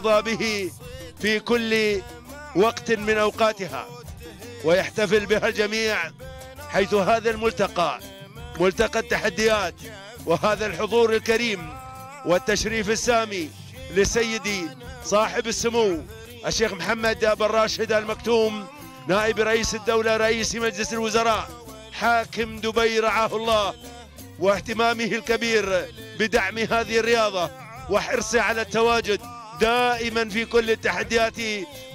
تحظى به في كل وقت من أوقاتها ويحتفل بها الجميع حيث هذا الملتقى ملتقى التحديات وهذا الحضور الكريم والتشريف السامي لسيدي صاحب السمو الشيخ محمد بن راشد المكتوم نائب رئيس الدولة رئيس مجلس الوزراء حاكم دبي رعاه الله واهتمامه الكبير بدعم هذه الرياضة وحرصه على التواجد دائما في كل التحديات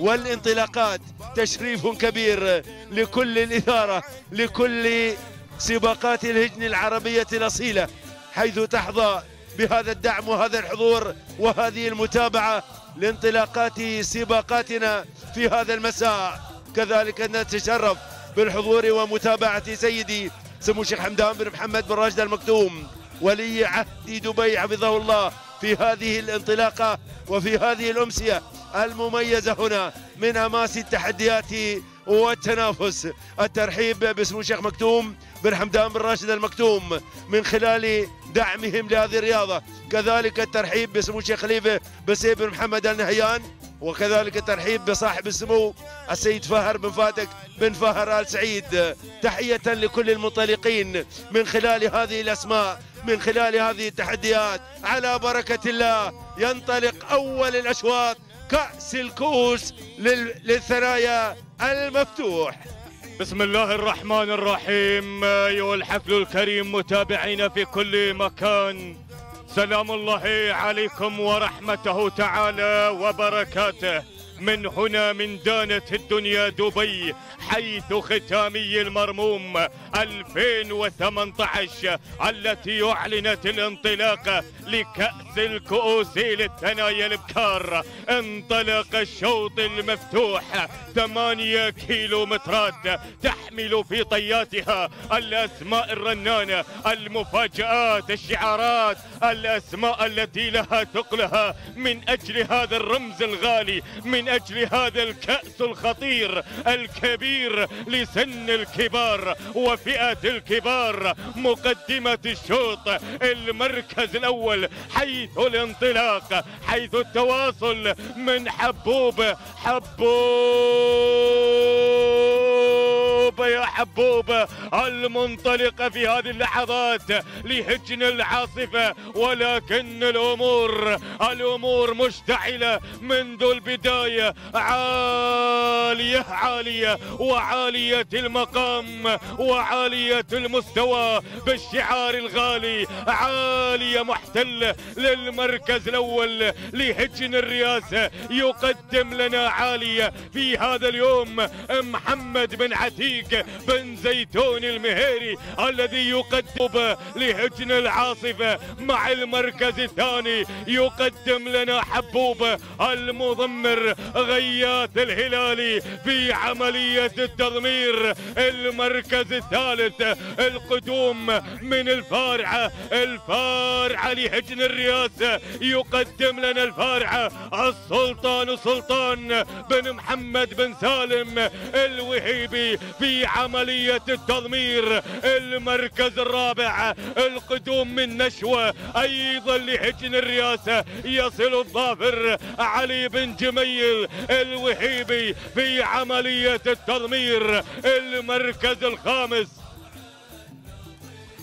والانطلاقات. تشريف كبير لكل الإثارة لكل سباقات الهجن العربية الأصيلة حيث تحظى بهذا الدعم وهذا الحضور وهذه المتابعة لانطلاقات سباقاتنا في هذا المساء. كذلك نتشرف بالحضور ومتابعة سيدي سمو الشيخ حمدان بن محمد بن راشد المكتوم ولي عهد دبي حفظه الله. في هذه الانطلاقة وفي هذه الأمسية المميزة هنا من أماس التحديات والتنافس. الترحيب باسم الشيخ مكتوم بن حمدان بن راشد المكتوم من خلال دعمهم لهذه الرياضة. كذلك الترحيب باسم الشيخ خليفة بن سيد بن محمد النهيان وكذلك الترحيب بصاحب السمو السيد فهر بن فاتك بن فهر آل سعيد. تحية لكل المنطلقين من خلال هذه الأسماء من خلال هذه التحديات على بركة الله ينطلق أول الأشواط كأس الكؤوس للثنايا المفتوح. بسم الله الرحمن الرحيم أيها الحفل الكريم متابعينا في كل مكان. سلام الله عليكم ورحمته تعالى وبركاته. من هنا من دانة الدنيا دبي حيث ختامي المرموم 2018 التي أعلنت الانطلاق لكأس الكؤوس للثنايا البكار انطلق الشوط المفتوح ثمانية كيلومترات تحمل في طياتها الأسماء الرنانة المفاجآت الشعارات الأسماء التي لها ثقلها من أجل هذا الرمز الغالي من أجل هذا الكأس الخطير الكبير لسن الكبار وفئة الكبار مقدمة الشوط المركز الأول حيث الانطلاق حيث التواصل من حبوب حبوب يا حبوب المنطلقة في هذه اللحظات لهجن العاصفة ولكن الأمور الأمور مشتعلة منذ البداية عالية عالية وعالية المقام وعالية المستوى بالشعار الغالي عالية محتل للمركز الأول لهجن الرئاسة يقدم لنا عالية في هذا اليوم محمد بن عتيق. بن زيتون المهيري الذي يقدم لهجن العاصفة مع المركز الثاني. يقدم لنا حبوب المضمر غياث الهلالي في عملية التضمير. المركز الثالث القدوم من الفارعة الفارعة لهجن الرئاسة يقدم لنا الفارعة السلطان سلطان بن محمد بن سالم الوهيبي في عملية التضمير المركز الرابع القدوم من نشوة أيضا لهجن الرئاسة يصل الظافر علي بن جميل الوهيبي في عملية التضمير المركز الخامس.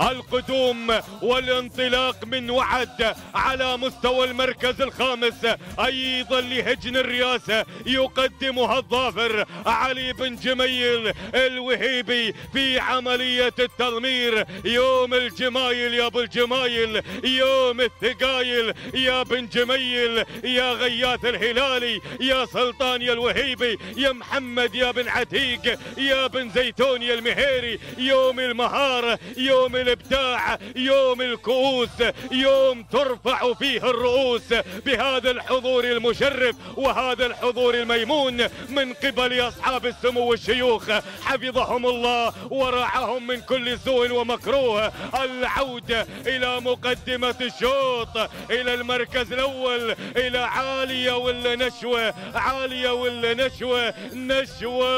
القدوم والانطلاق من وعد على مستوى المركز الخامس. أيضا لهجن الرئاسه يقدمها الظافر علي بن جميل الوهيبي في عملية التضمير. يوم الجمايل يا أبو الجمايل يوم الثقايل يا بن جميل يا غياث الهلالي يا سلطان يا الوهيبي يا محمد يا بن عتيق يا بن زيتون يا المهيري. يوم المهاره يوم الإبداع يوم الكؤوس يوم ترفع فيه الرؤوس بهذا الحضور المشرف وهذا الحضور الميمون من قبل أصحاب السمو والشيوخ. حفظهم الله ورعاهم من كل سوء ومكروه. العوده إلى مقدمة الشوط إلى المركز الأول إلى عالية ولا نشوة عالية ولا نشوة. نشوة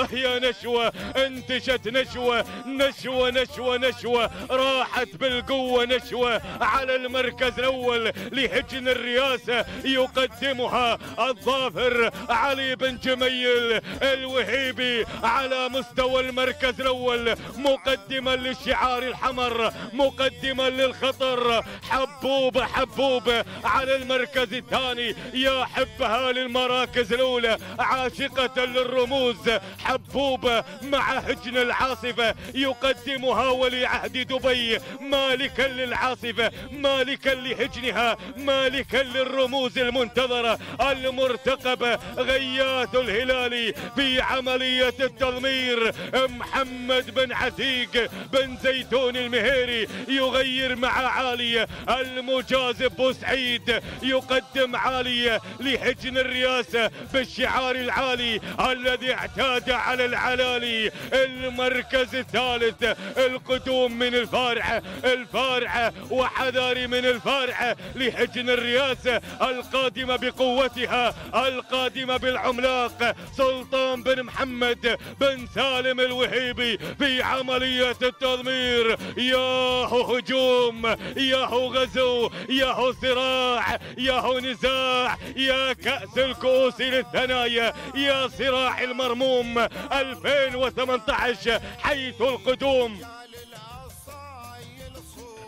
وهي نشوة انتشت نشوة نشوة نشوة. نشوة راحت بالقوة نشوة على المركز الأول لهجن الرئاسة يقدمها الظافر علي بن جميل الوهيبي على مستوى المركز الأول مقدما للشعار الحمر مقدما للخطر. حبوب حبوب على المركز الثاني يا حبها للمراكز الأولى عاشقة للرموز. حبوب مع هجن العاصفة يقدمها ولي عهد دبي مالكا للعاصفة مالكا لهجنها مالكا للرموز المنتظرة المرتقبة غياث الهلالي في عملية التضمير. محمد بن عتيق بن زيتون المهيري يغير مع عالية المجازب بوسعيد يقدم عالية لحجن الرئاسة بالشعار العالي الذي اعتاد على العلالي. المركز الثالث القدوم من الفارعة الفارعة وحذاري من الفارعة لحجن الرئاسة القادمة بقوتها القادمة بالعملاق سلطان بن محمد بن سالم الوهيبي في عملية التضمير. ياهو هجوم ياهو غزو ياهو صراع ياهو نزاع يا كأس الكؤوس للثنايا يا صراع المرموم 2018 حيث القدوم.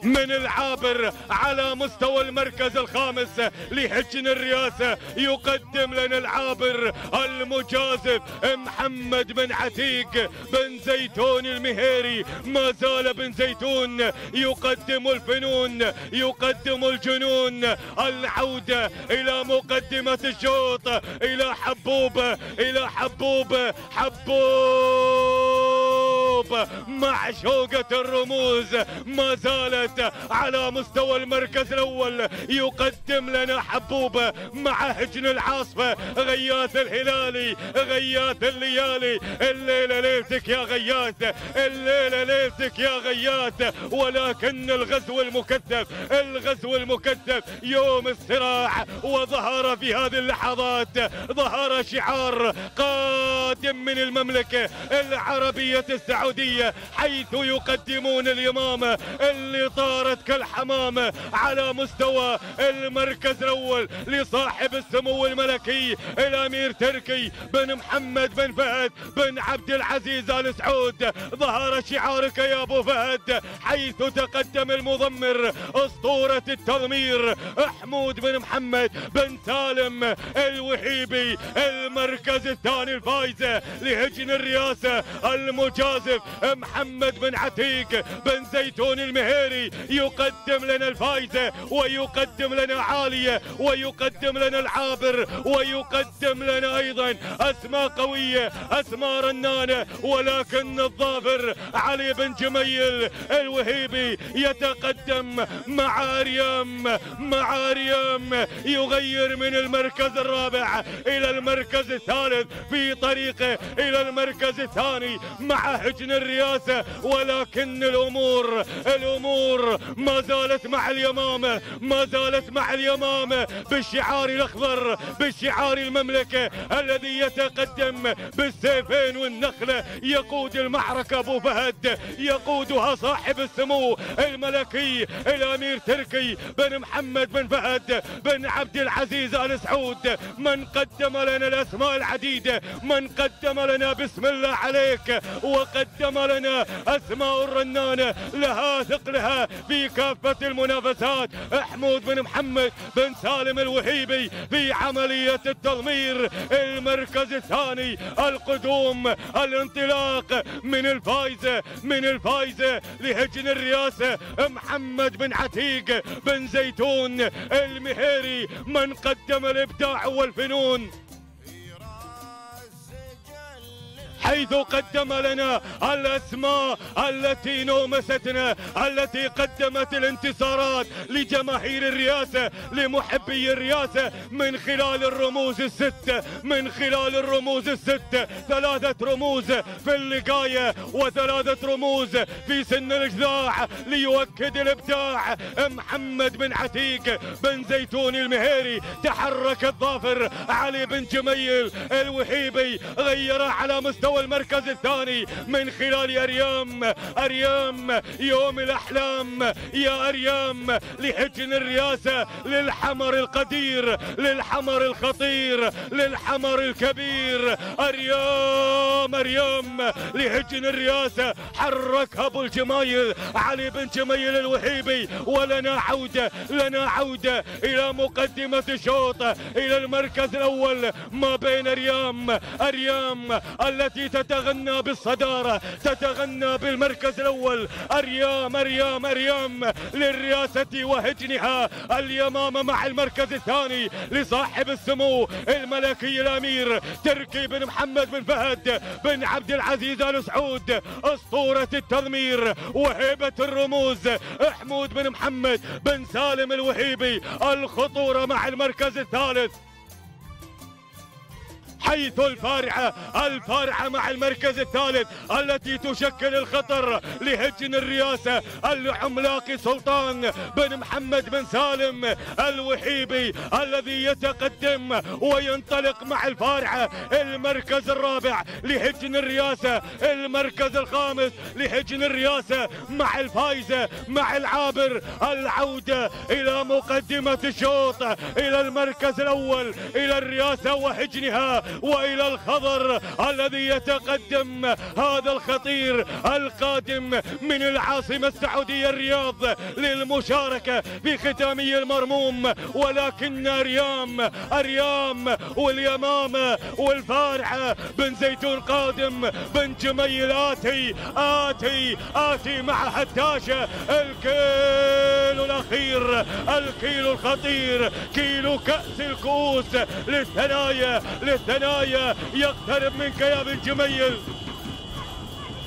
من العابر على مستوى المركز الخامس لحجن الرئاسة يقدم لنا العابر المجازف محمد بن عتيق بن زيتون المهيري. ما زال بن زيتون يقدم الفنون يقدم الجنون. العودة إلى مقدمة الشوط إلى حبوب إلى حبوب حبوب. معشوقة الرموز. ما زالت على مستوى المركز الأول. يقدم لنا حبوبة مع هجن العاصفة. غياث الهلالي غياث الليالي. الليلة ليلتك يا غياث الليلة ليلتك يا غياث. ولكن الغزو المكثف الغزو المكثف. يوم الصراع وظهر في هذه اللحظات. ظهر شعار قادم من المملكة العربية السعودية. حيث يقدمون اليمامة اللي طارت كالحمامة على مستوى المركز الأول لصاحب السمو الملكي الأمير تركي بن محمد بن فهد بن عبد العزيز آل سعود. ظهر شعارك يا أبو فهد حيث تقدم المضمر أسطورة التضمير حمود بن محمد بن سالم الوهيبي المركز الثاني الفايزة لهجن الرئاسة المجازف محمد بن عتيق بن زيتون المهيري يقدم لنا الفايزة ويقدم لنا عالية ويقدم لنا العابر ويقدم لنا أيضا أسماء قوية أسماء رنانة ولكن الظافر علي بن جميل الوهيبي يتقدم مع ريم مع ريم يغير من المركز الرابع إلى المركز الثالث في طريقه إلى المركز الثاني مع هجن الرئاسة ولكن الأمور الأمور ما زالت مع اليمامة ما زالت مع اليمامة بالشعار الأخضر بالشعار المملكة الذي يتقدم بالسيفين والنخلة يقود المعركة أبو فهد يقودها صاحب السمو الملكي الأمير تركي بن محمد بن فهد بن عبد العزيز آل سعود. من قدم لنا الأسماء العديدة من قدم لنا بسم الله عليك وقدم لنا أسماء الرنانة لها ثقلها في كافة المنافسات. حمود بن محمد بن سالم الوهيبي في عملية التضمير. المركز الثاني القدوم الانطلاق. من الفايزة من الفايزة لهجن الرئاسة محمد بن عتيق بن زيتون المهيري. من قدم الإبداع والفنون. حيث قدم لنا الأسماء التي نومستنا التي قدمت الانتصارات لجماهير الرئاسه لمحبي الرئاسه من خلال الرموز الستة من خلال الرموز الستة. ثلاثة رموز في اللقاية وثلاثة رموز في سن الاجذاع ليؤكد الإبداع. محمد بن عتيق بن زيتون المهيري تحرك الظافر علي بن جميل الوهيبي غير على مستوى مستوى المركز الثاني من خلال أريام أريام يوم الأحلام. يا أريام لحجن الرياسه للحمر القدير للحمر الخطير للحمر الكبير. أريام! اريام لحجن الرياسه حركها أبو الجمايل علي بن جميل الوهيبي. ولنا عودة لنا عودة إلى مقدمة الشوط إلى المركز الأول ما بين أريام. أريام التي تتغنى بالصدارة تتغنى بالمركز الأول. أريام أريام أريام للرياسه وهجنها اليمامه مع المركز الثاني لصاحب السمو الملكي الأمير تركي بن محمد بن فهد. بن عبد العزيز آل سعود أسطورة التضمير وهيبة الرموز. حمود بن محمد بن سالم الوهيبي الخطورة مع المركز الثالث. حيث الفارعة الفارعة مع المركز الثالث التي تشكل الخطر لهجن الرئاسة العملاق سلطان بن محمد بن سالم الوهيبي الذي يتقدم وينطلق مع الفارعة المركز الرابع لهجن الرئاسة المركز الخامس لهجن الرئاسة مع الفايزة مع العابر العودة إلى مقدمة الشوط إلى المركز الأول إلى الرئاسة وهجنها وإلى الخضر الذي يتقدم هذا الخطير القادم من العاصمة السعودية الرياض للمشاركة في ختامي المرموم. ولكن أريام أريام واليمامه والفارعه بن زيتون قادم بن جميل آتي آتي آتي مع هتاشه الكيلو الأخير الكيلو الخطير كيلو كأس الكؤوس. للثنايا للثنايا يقترب منك يا بن جميل.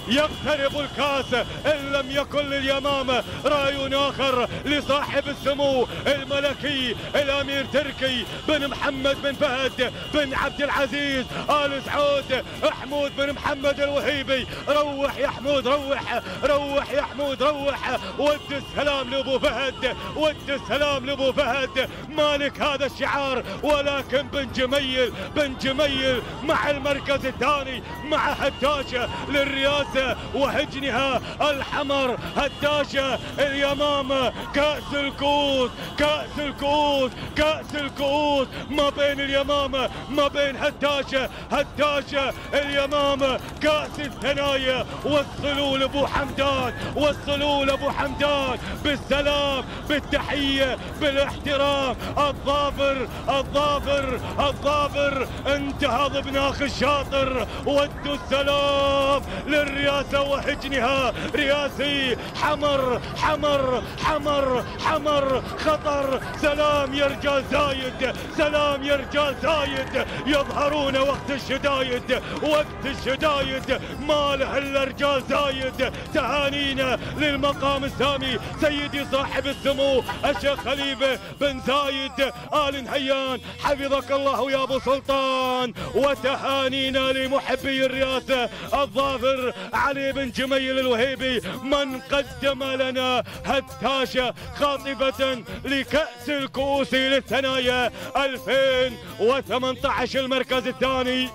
يقترب الكاس إن لم يكن لليمامه رأي آخر لصاحب السمو الملكي الأمير تركي بن محمد بن فهد بن عبد العزيز آل سعود. حمود بن محمد الوهيبي. روح يا حمود روح روح يا حمود روح. ود السلام لأبو فهد ود السلام لأبو فهد. مالك هذا الشعار ولكن بن جميل بن جميل مع المركز الثاني مع هداشه للرئاسه وهجنها الحمر هداشة اليمامة. كأس الكؤوس كأس الكؤوس كأس الكؤوس ما بين اليمامة ما بين هداشة هداشة اليمامة. كأس الثنايا وصلوا لابو حمدان وصلوا لابو حمدان بالسلام بالتحية بالاحترام. الظافر الظافر الظافر. انتهى ضبناخ الشاطر. ودوا السلام للرياض. رياسة وحجنها رياسي حمر حمر حمر حمر. خطر سلام يا رجال زايد. سلام يا رجال زايد. يظهرون وقت الشدايد. وقت الشدايد. ما له الا رجال زايد. تهانينا للمقام السامي. سيدي صاحب السمو الشيخ خليفة بن زايد. آل نهيان حفظك الله يا أبو سلطان. وتهانينا لمحبي الرئاسه الظافر علي بن جميل الوهيبي من قدم لنا هتاشة خاطفة لكأس الكؤوس للثنايا 2018 المركز الثاني.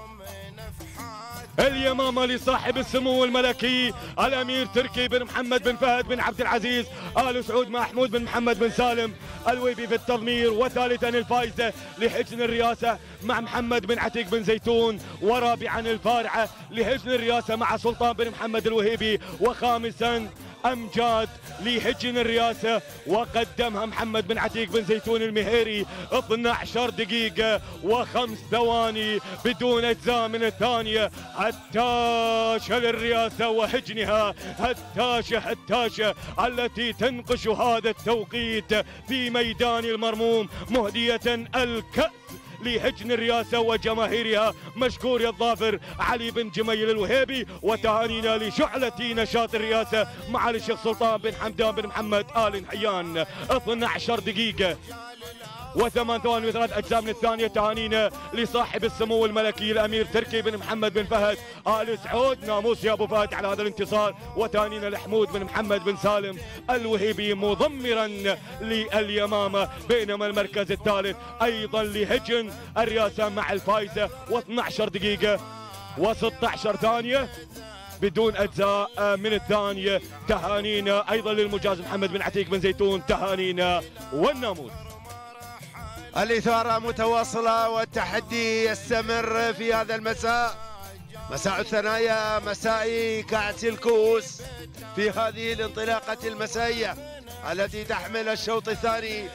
اليمامة لصاحب السمو الملكي الأمير تركي بن محمد بن فهد بن عبد العزيز آل سعود محمود بن محمد بن سالم الويبي في التضمير وثالثا الفائزة لحجن الرئاسة مع محمد بن عتيق بن زيتون ورابعا الفارعة لحجن الرئاسة مع سلطان بن محمد الوهيبي وخامسا أمجاد لهجن الرئاسه وقدمها محمد بن عتيق بن زيتون المهيري. 12 دقيقة وخمس ثواني بدون أجزاء من الثانية. هتاشة للرئاسه وهجنها. هتاشة هتاشة التي تنقش هذا التوقيت في ميدان المرموم مهدية الكأس. لهجن الرئاسة وجماهيرها. مشكور يا الظافر علي بن جميل الوهيبي وتهانينا لشعلة نشاط الرئاسة معالي الشيخ سلطان بن حمدان بن محمد آل نحيان. 12 دقيقة. وثمان ثواني وثلاث أجزاء من الثانية تهانينا لصاحب السمو الملكي الأمير تركي بن محمد بن فهد آل سعود. ناموس يا أبو فهد على هذا الانتصار. وتهانينا لحمود بن محمد بن سالم الوهيبي مضمرا لليمامة بينما المركز الثالث أيضا لهجن الرئاسه مع الفايزة. و12 دقيقة و16 ثانية بدون أجزاء من الثانية تهانينا. أيضا للمجاز محمد بن عتيق بن زيتون تهانينا. والناموس الإثارة متواصلة والتحدي يستمر في هذا المساء. مساء الثنايا مساء كأس الكؤوس في هذه الانطلاقة المسائية التي تحمل الشوط الثاني.